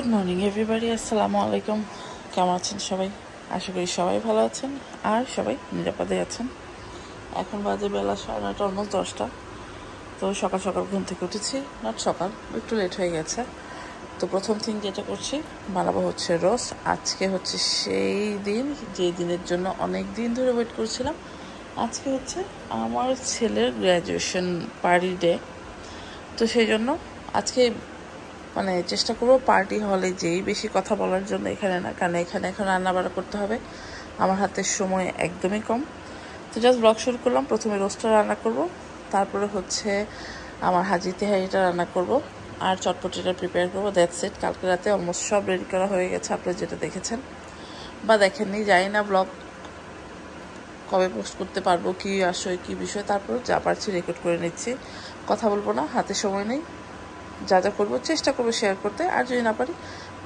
Good morning everybody আসসালামু আলাইকুম কেমন আছেন সবাই আশা করি সবাই ভালো আছেন আর সবাই নিরাপদে আছেন এখন বাজে বেলা সাড়ে নয়টা অলমোস্ট দশটা তো সকাল সকাল ঘুম থেকে উঠেছি নট সকাল একটু লেট হয়ে গেছে তো প্রথম থিং যেটা করছি বানাবো হচ্ছে রস আজকে হচ্ছে সেই দিন যে দিনের জন্য অনেক দিন ধরে ওয়েট করছিলাম আজকে হচ্ছে আমার ছেলের গ্র্যাজুয়েশন পার্টি ডে তো সেই জন্য আজকে মানে চেষ্টা করবো পার্টি হলে যেই বেশি কথা বলার জন্য এখানে না কারণ এখানে এখন রান্নাবাড়া করতে হবে আমার হাতে সময় একদমই কম তো জাস্ট ব্লগ শুরু করলাম প্রথমে রোস্টটা রান্না করব তারপরে হচ্ছে আমার হাজি তেহারিটা রান্না করব আর চটপটিটা প্রিপেয়ার করবো দ্যাটস ইট কালকে রাতে অলমোস্ট সব রেডি করা হয়ে গেছে আপনারা যেটা দেখেছেন বা দেখেননি জানি না ব্লগ কবে পোস্ট করতে পারবো কি আসয় কি বিষয় তারপর যা পারছি রেকর্ড করে নিচ্ছি কথা বলবো না হাতে সময় নেই যা যা করবো চেষ্টা করবো শেয়ার করতে আর যদি না পারি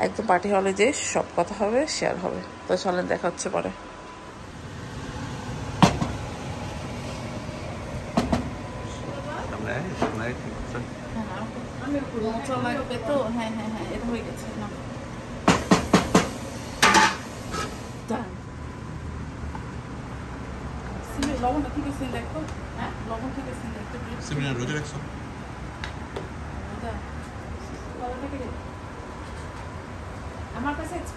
একদম পার্টি হলে যেয়ে সব কথা হবে শেয়ার হবে তো চলেন দেখা হচ্ছে পরে হ্যাঁ হ্যাঁ হ্যাঁ এটা হয়ে গেছে না লবণ ঠিক আছে দেখো হ্যাঁ লবণ ঠিক আছে দেখো রোজা রাখছো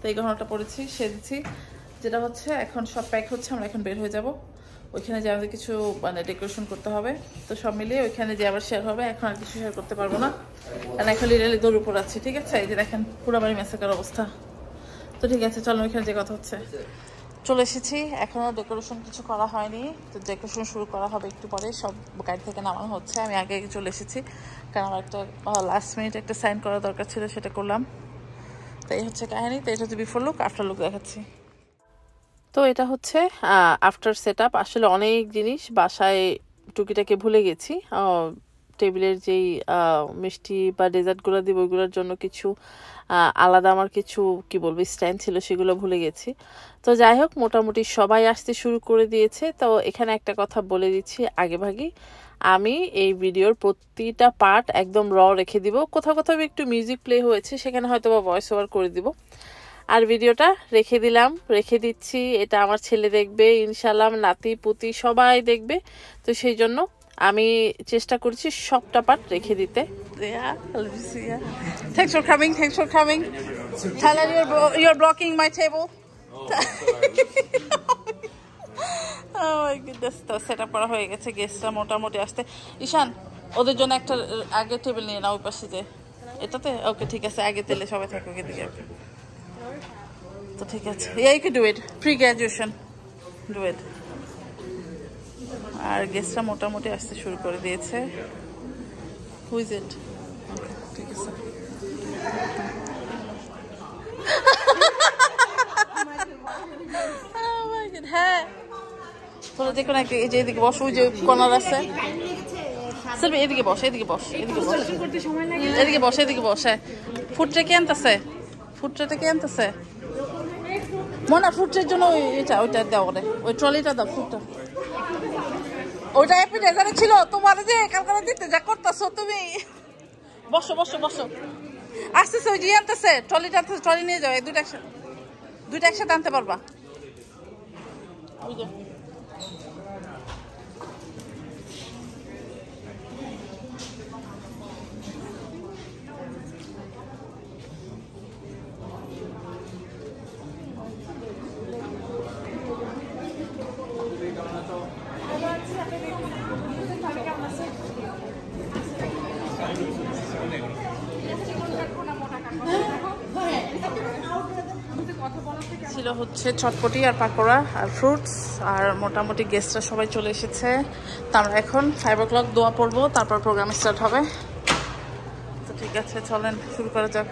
তো এই গহনাটা পরেছি সেরেছি যেটা হচ্ছে এখন সব প্যাক হচ্ছে আমরা এখন বের হয়ে যাব ওইখানে যে আমাদের কিছু মানে ডেকোরেশন করতে হবে তো সব মিলিয়ে ওইখানে যে আবার শেয়ার হবে এখন আর কিছু শেয়ার করতে পারবো না কারণ এখন লিডালি দৌড় উপর আছে ঠিক আছে এই যে দেখেন পুরো বাড়ি মেসাকার অবস্থা তো ঠিক আছে চলো ওইখানে যে কথা হচ্ছে চলে এসেছি এখনও ডেকোরেশন কিছু করা হয়নি তো ডেকোরেশন শুরু করা হবে একটু পরে সব গাড়ি থেকে নামানো হচ্ছে আমি আগে চলে এসেছি কারণ আমার একটা লাস্ট মিনিট একটা সাইন করা দরকার ছিল সেটা করলাম তাই এই হচ্ছে কাহিনী তো এটা হচ্ছে বিফোর লুক আফটার লুক দেখাচ্ছি তো এটা হচ্ছে আফটার সেট আসলে অনেক জিনিস বাসায় টুকিটাকে ভুলে গেছি টেবিলের যেই মিষ্টি বা ডেজার্টগুলো দিব ওইগুলোর জন্য কিছু আলাদা আমার কিছু কি বলবো স্ট্যান্ড ছিল সেগুলো ভুলে গেছি তো যাই হোক মোটামুটি সবাই আসতে শুরু করে দিয়েছে তো এখানে একটা কথা বলে দিচ্ছি আগেভাগেই আমি এই ভিডিওর প্রতিটা পার্ট একদম র রেখে দিব কোথাও কোথাও একটু মিউজিক প্লে হয়েছে সেখানে হয়তো বা ভয়েস ওভার করে দিব আর ভিডিওটা রেখে দিলাম রেখে দিচ্ছি এটা আমার ছেলে দেখবে ইনশাল্লাহ নাতি পুতি সবাই দেখবে তো সেই জন্য আমি চেষ্টা করছি সবটা পার্ট রেখে দিতে Thanks for coming Thanks for coming Tyler, you're, you're blocking my table. Oh তো সেট আপ করা হয়ে গেছে গেস্টরা মোটামুটি আসতে ঈশান ওদের জন্য একটা আগে টেবিল নিয়ে নাও ওই পাশে যে এটাতে ওকে ঠিক আছে আগে তেলে সবাই থাকুক এদিকে তো ঠিক আছে yay do it pre graduation do it আর গেস্টরা মোটামুটি আসতে শুরু করে দিয়েছে হুইজ ইট ঠিক আছে oh হ্যাঁ এই যে এদিকে ওই কর্নার আছে এদিকে এদিকে এদিকে ফুটটা হ্যাঁ। কে আনতেছে ফুটটা কে ফুটের জন্য ওইটা ওইটা দাও ওই ট্রলিটা দাও ফুটটা ওটা অ্যাপিটাইজারে ছিল তোমার যে কালকাতা দিতে যা করতেছো তুমি বসো বসো বসো আস্তে ওই যে আনতেছে ট্রলি টানতেছে ট্রলি নিয়ে যাও এই দুটো একসাথে দুটো একসাথে আনতে পারবা হচ্ছে চটপটি আর পাকোড়া আর ফ্রুটস আর মোটামুটি গেস্টরা সবাই চলে এসেছে তো আমরা এখন ফাইভ ও ক্লক দোয়া পড়বো তারপর প্রোগ্রাম স্টার্ট হবে তো ঠিক আছে চলেন শুরু করা যাক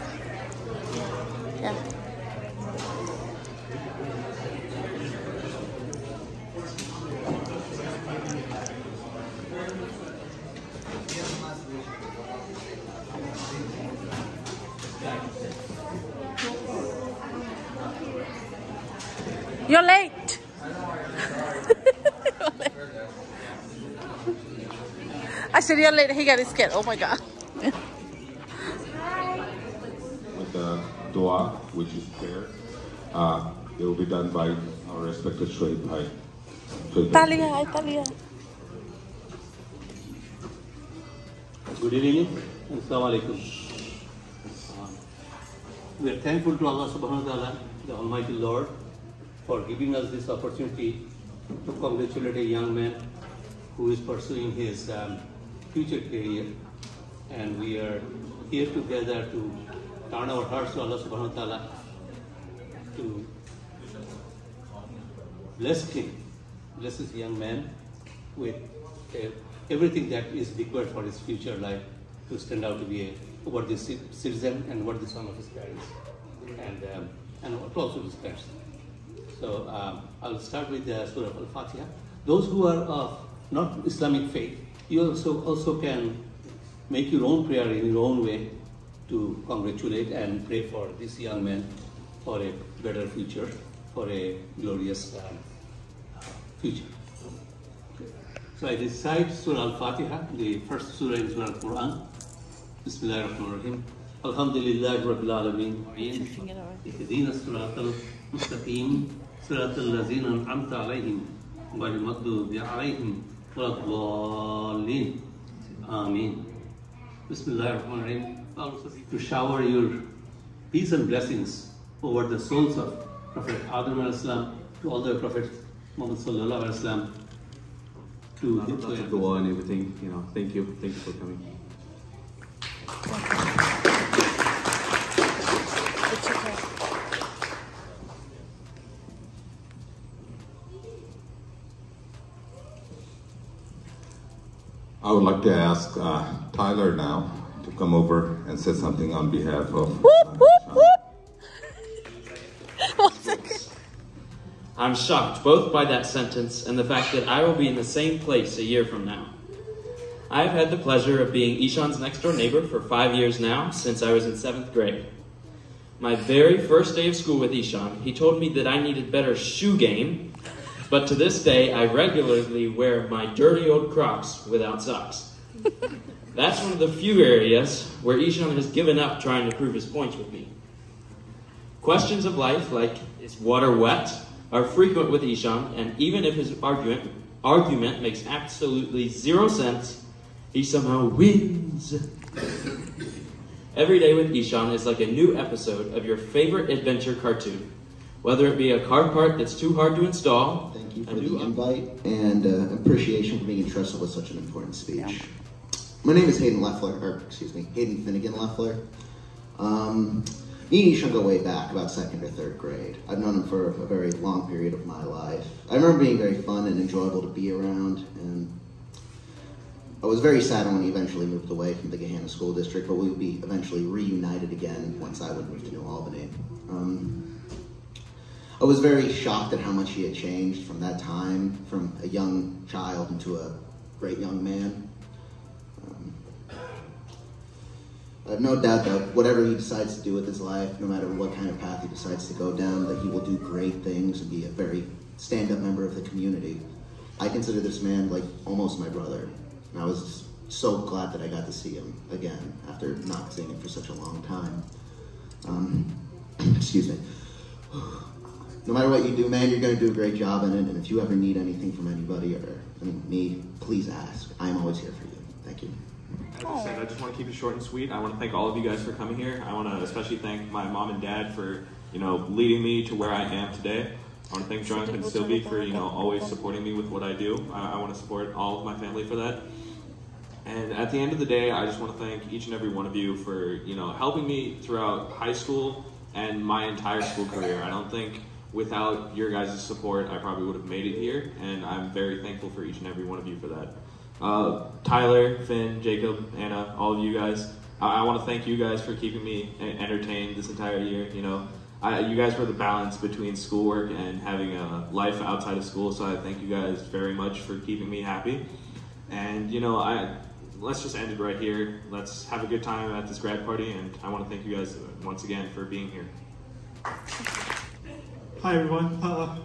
You're late. I said you're late. He got his kid. Oh my god. With the dua, which is prayer, uh, it will be done by our respected trade by. Talia, hi Talia. Good evening Assalamualaikum. alaikum. We are thankful to Allah subhanahu wa ta'ala, the Almighty Lord, for giving us this opportunity to congratulate a young man who is pursuing his um, future career. And we are here together to turn our hearts to Allah subhanahu wa ta'ala to bless him, bless this young man with uh, everything that is required for his future life to stand out to be a worthy citizen and worthy son of his parents and, um, and also his parents. So um, I'll start with the Surah Al-Fatiha. Those who are of not Islamic faith, you also, also can make your own prayer in your own way to congratulate and pray for this young man for a better future, for a glorious um, future. So I recite Surah Al-Fatiha, the first surah in Surah Al-Quran. Bismillah ar-Rahman ar-Rahim. Alhamdulillah Rabbil Alameen. اهدنا صراط الذين أنعمت عليهم غير المغضوب عليهم ولا الضالين آمين بسم الله الرحمن الرحيم to shower your peace and blessings over the souls of Prophet Adam alaihis salam to all the Prophet Muhammad sallallahu alaihi wasallam to dua and everything you know thank you thank you for coming I would like to ask uh, Tyler now to come over and say something on behalf of. Whoop, whoop, whoop. I'm shocked both by that sentence and the fact that I will be in the same place a year from now. I have had the pleasure of being Eshan's next door neighbor for five years now, since I was in seventh grade. My very first day of school with Eshan, he told me that I needed better shoe game but to this day, I regularly wear my dirty old Crocs without socks. That's one of the few areas where Eshan has given up trying to prove his points with me. Questions of life, like is water wet, are frequent with Eshan, and even if his argument, argument makes absolutely zero sense, he somehow wins. Every day with Eshan is like a new episode of your favorite adventure cartoon whether it be a car part that's too hard to install. Thank you for the invite and uh, appreciation for being entrusted with such an important speech. Yeah. My name is Hayden Leffler, or excuse me, Hayden Finnegan Leffler. Um, me and Eshan go way back, about second or third grade. I've known him for a very long period of my life. I remember being very fun and enjoyable to be around, and I was very sad when he eventually moved away from the Gahanna School District, but we would be eventually reunited again once I would move to New Albany. Um, I was very shocked at how much he had changed from that time, from a young child into a great young man. Um, I have no doubt that whatever he decides to do with his life, no matter what kind of path he decides to go down, that he will do great things and be a very stand-up member of the community. I consider this man like almost my brother, and I was so glad that I got to see him again after not seeing him for such a long time. Um, excuse me no matter what you do, man, you're going to do a great job in it. And if you ever need anything from anybody or I mean, me, please ask. I'm always here for you. Thank you. As I said, I just want to keep it short and sweet. I want to thank all of you guys for coming here. I want to especially thank my mom and dad for, you know, leading me to where I am today. I want to thank Drunk and Sylvie for, you know, always supporting me with what I do. I, I want to support all of my family for that. And at the end of the day, I just want to thank each and every one of you for, you know, helping me throughout high school and my entire school career. I don't think without your guys' support, I probably would have made it here, and I'm very thankful for each and every one of you for that. Uh, Tyler, Finn, Jacob, Anna, all of you guys, I, I want to thank you guys for keeping me entertained this entire year. You know, I, you guys were the balance between schoolwork and having a life outside of school, so I thank you guys very much for keeping me happy. And you know, I let's just end it right here. Let's have a good time at this grad party, and I want to thank you guys once again for being here. Hi everyone. Uh,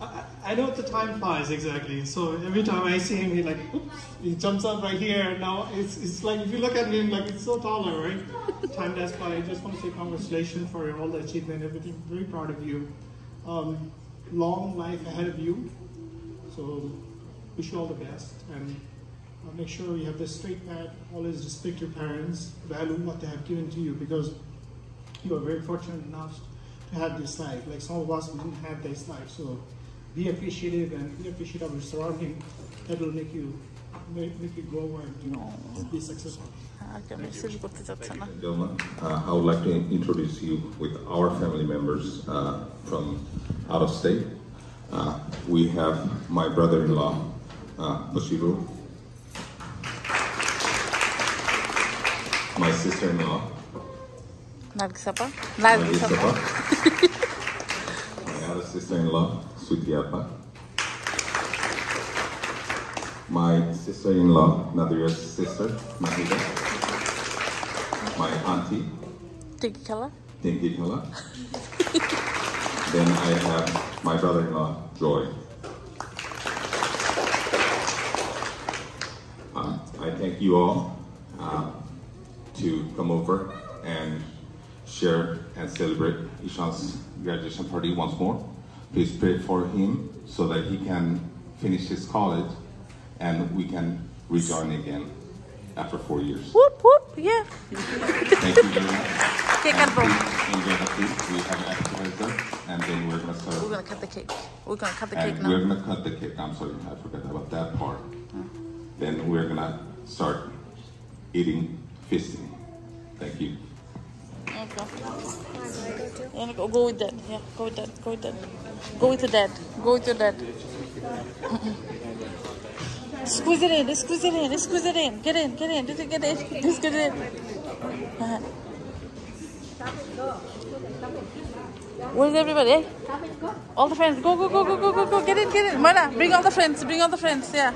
I, I, know the time flies exactly. So every time I see him, he like, oops, he jumps up right here. Now it's, it's like if you look at him, like it's so taller, right? time does fly. I just want to say congratulations for all the achievement, everything. Very proud of you. Um, long life ahead of you. So wish you all the best and uh, make sure you have the straight path. Always respect your parents, value what they have given to you because you are very fortunate enough have this life. Like some of us, we didn't have this life. So be appreciative and be appreciative of your surrounding. That will make you make, make you grow and you know be successful. Dilma, ah, uh, I would like to introduce you with our family members uh, from out of state. Uh, we have my brother-in-law, uh, My sister-in-law, My other sister-in-law, Sutiapa. My sister-in-law, Nadir's sister, Mahida. My auntie. Tingikala. Tingikala. then I have my brother-in-law, Joy. Uh, I thank you all uh, to come over and share and celebrate Eshan's graduation party once more. Please pray for him so that he can finish his college and we can rejoin again after four years. Whoop, whoop, yeah. Thank you very much. Okay, the cake. We have an appetizer and then we're going to start. We're going to cut the cake. We're going to cut the and cake now. We're going to cut the cake. I'm sorry, I forgot about that part. Mm. Then we're going to start eating, feasting. Thank you go. Yeah, go, go with that. Yeah, go with that. Go with that. Go with dad. Go with your dad. squeeze it in. Squeeze it in. Squeeze it in. Get in. Get in. Just get in. Just get in. Uh -huh. Where's everybody? Eh? All the friends. Go, go, go, go, go, go, go. Get in, get in. Mana, bring all the friends. Bring all the friends. Yeah.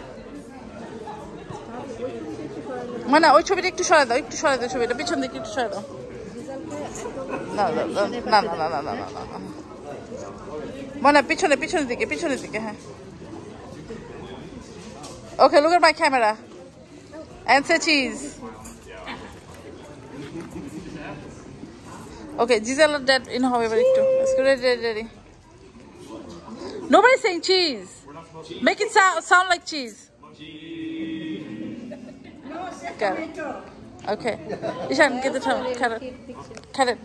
Mana, মানে ওই ছবিটা একটু সরে দাও একটু সরে দাও ছবিটা পিছন দিকে একটু সরে দাও no, no, no, no, no, no, no, no. না না no না no মনে পিছনে no দিকে পিছনের দিকে হ্যাঁ okay look at my camera and say cheese okay Jijal dad in হবে এবার একটু ready ready, ready. Nobody's saying cheese. Make it sound sound like cheese. Cheese. okay. Okay. Eshan, get the towel. Cut it. Cut it.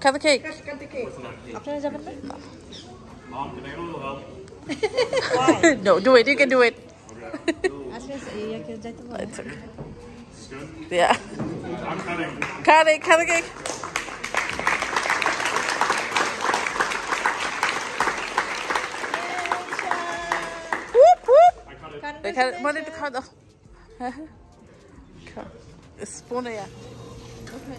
Cut the cake. Mom, can I go to help? no, do it. You can do it. it's okay. Yeah. I'm cutting. Cut it. Cut the cake. Whoop, whoop. They cut it. to cut the. Spoon, yeah. Okay,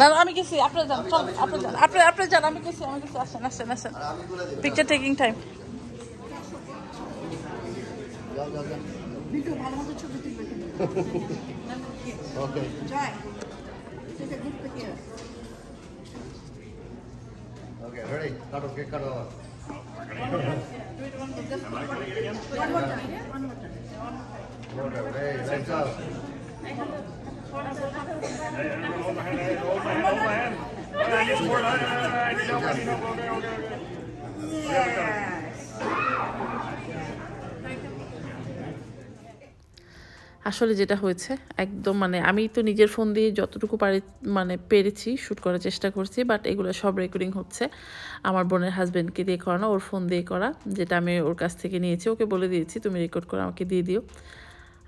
না না আমি গেছি আপনারা যান আপনারা আপনারা আপনারা যান আমি গেছি আমি গেছি আসেন আসেন আসেন picture taking time okay Joy Okay, ready? Cut off, get One more time. One more time. One more time. One more time. আসলে যেটা হয়েছে একদম মানে আমি তো নিজের ফোন দিয়ে যতটুকু পারি মানে পেরেছি শ্যুট করার চেষ্টা করছি বাট এগুলো সব রেকর্ডিং হচ্ছে আমার বোনের হাজব্যান্ডকে দিয়ে করানো ওর ফোন দিয়ে করা যেটা আমি ওর কাছ থেকে নিয়েছি ওকে বলে দিয়েছি তুমি রেকর্ড করে আমাকে দিয়ে দিও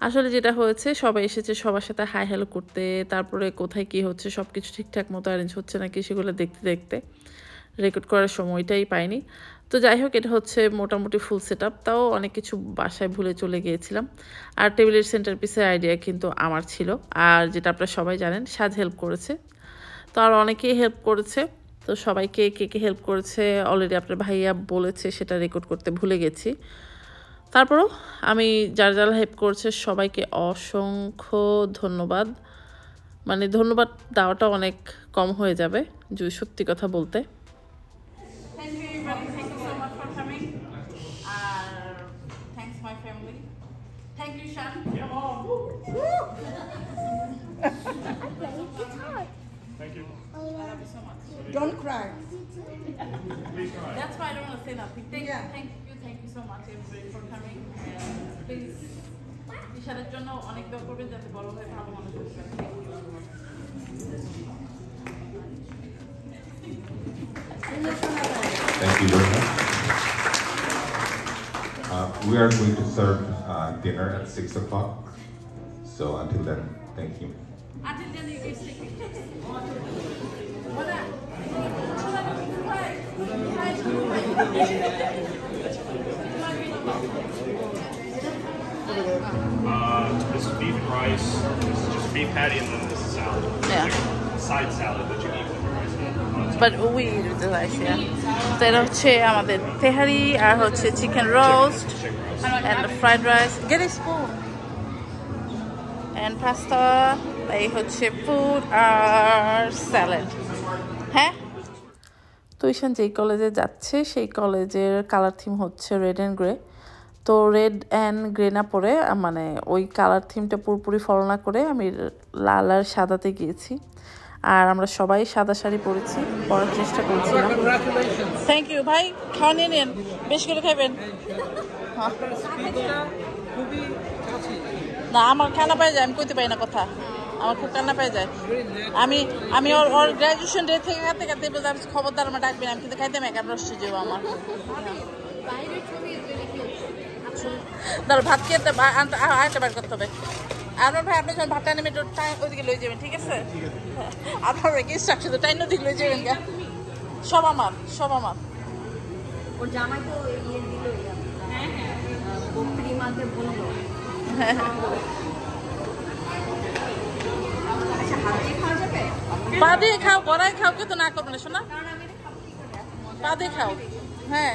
আসলে যেটা হয়েছে সবাই এসেছে সবার সাথে হাই হ্যালো করতে তারপরে কোথায় কি হচ্ছে সব কিছু ঠিকঠাক মতো অ্যারেঞ্জ হচ্ছে নাকি সেগুলো দেখতে দেখতে রেকর্ড করার সময়টাই পাইনি তো যাই হোক এটা হচ্ছে মোটামুটি ফুল সেট তাও অনেক কিছু বাসায় ভুলে চলে গিয়েছিলাম আর টেবিলের সেন্টার পিসের আইডিয়া কিন্তু আমার ছিল আর যেটা আপনারা সবাই জানেন সাজ হেল্প করেছে তো আর অনেকেই হেল্প করেছে তো সবাইকে কে কে হেল্প করেছে অলরেডি আপনার ভাইয়া বলেছে সেটা রেকর্ড করতে ভুলে গেছি তারপরও আমি যার যারা হেল্প করছে সবাইকে অসংখ্য ধন্যবাদ মানে ধন্যবাদ দেওয়াটা অনেক কম হয়ে যাবে যদি সত্যি কথা বলতে Don't cry. That's why I don't want to say nothing. Thank, yeah. thank you. Thank you so much. Everybody for coming please ইশারের জন্য অনেক করবেন যাতে বড় হয়ে ভালো Thank you very much. Uh, we are going to serve uh, dinner at 6 o'clock. So until then, thank you. Until then, you guys take This is beef and rice. This is just beef patty, and then this is salad. Yeah. Like Side salad that you eat with rice. But we eat with the rice, yeah. তো এটা I have chicken roast, chicken roast, and the fried rice. Get a spoon. And pasta, হচ্ছে have আর salad হ্যাঁ তো ঈশান যেই কলেজে যাচ্ছে সেই কলেজের কালার থিম হচ্ছে রেড অ্যান্ড গ্রে তো রেড অ্যান্ড গ্রেনা পরে মানে ওই কালার থিমটা পুরোপুরি ফলো না করে আমি লাল আর সাদাতে গিয়েছি আর আমরা সবাই সাদা শাড়ি পরেছি পরার চেষ্টা করছিলাম থ্যাংক ইউ ভাই খাওয়া নিয়ে নেন বেশ করে খাবেন না আমার খানা পাই যায় আমি কইতে পারি না কথা আমার খুব কান্না পাই যায় আমি আমি ওর ওর গ্র্যাজুয়েশন ডে থেকে খাতে খাতে খবরদার আমার ডাকবেন আমি কিন্তু খাইতে মেকআপ রস আমার ধর ভাত খেতে আরেকটা বার করতে হবে আমার ভাই আপনি যখন ভাতটা নেমে টাইম লই যাবেন ঠিক আছে আপনার রেখে ইনস্ট্রাকশন তো টাইন ওদিকে লই যাবেন গা সব আমার সব আমার ইয়ে পা আচ্ছা, দিয়ে খাও গড়াই খাও কিন্তু না করবে না শোনা পা দিয়ে খাও হ্যাঁ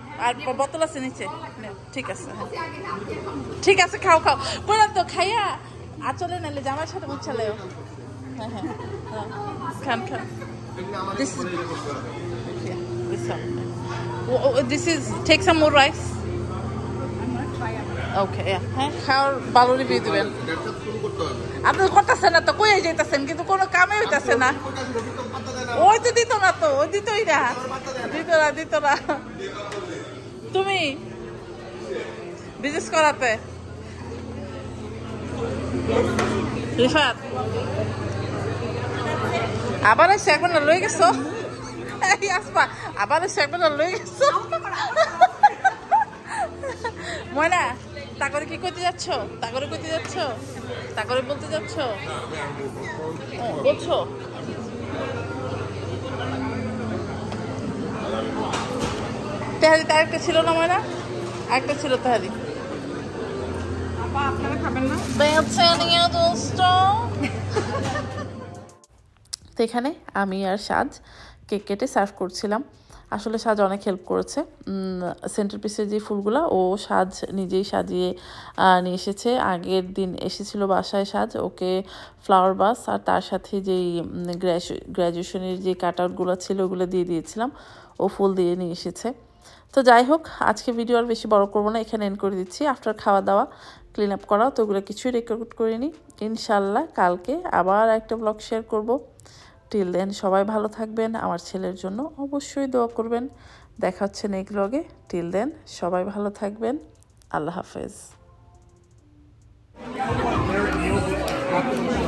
আর বোতল আছে নিচে ঠিক আছে হ্যাঁ। ঠিক আছে খাও খাও বললাম তো খাইয়া আচলে নালে জামার সাথে মুছালেও হ্যাঁ, হ্যাঁ হ্যাঁ খান খান this this is take some more rice okay হ্যাঁ খাওয়ার দেবেন আপনি করতেছেন না তো কই যেতেছেন কিন্তু কোনো কামে হইতেছে না ওই তো দিত না তো ওই দিতই না দিত না দিত না তুমি বিজনেস করাতে আবার এসে একবার লই গেছো আসবা আবার এসে একবার লই গেছো ময়না তাকরে কি কইতে যাচ্ছ তাকরে কইতে যাচ্ছ তাকরে বলতে যাচ্ছ বলছো তেহারি তার একটা ছিল না ময়না একটা ছিল তেহারি না তো এখানে আমি আর সাজ কেক কেটে সার্ভ করছিলাম আসলে সাজ অনেক হেল্প করেছে সেন্টার পিসের যে ফুলগুলো ও সাজ নিজেই সাজিয়ে নিয়ে এসেছে আগের দিন এসেছিল বাসায় সাজ ওকে ফ্লাওয়ার বাস আর তার সাথে যেই গ্র্যাজু গ্র্যাজুয়েশনের যে কাট আউটগুলো ছিল ওগুলো দিয়ে দিয়েছিলাম ও ফুল দিয়ে নিয়ে এসেছে তো যাই হোক আজকে ভিডিও আর বেশি বড় করবো না এখানে এন্ড করে দিচ্ছি আফটার খাওয়া দাওয়া ক্লিন আপ করা তো ওগুলো কিছুই রেকর্ড করিনি ইনশাল্লাহ কালকে আবার একটা ব্লগ শেয়ার করব টিল দেন সবাই ভালো থাকবেন আমার ছেলের জন্য অবশ্যই দোয়া করবেন দেখা হচ্ছে নেক্সট ব্লগে টিল দেন সবাই ভালো থাকবেন আল্লাহ হাফেজ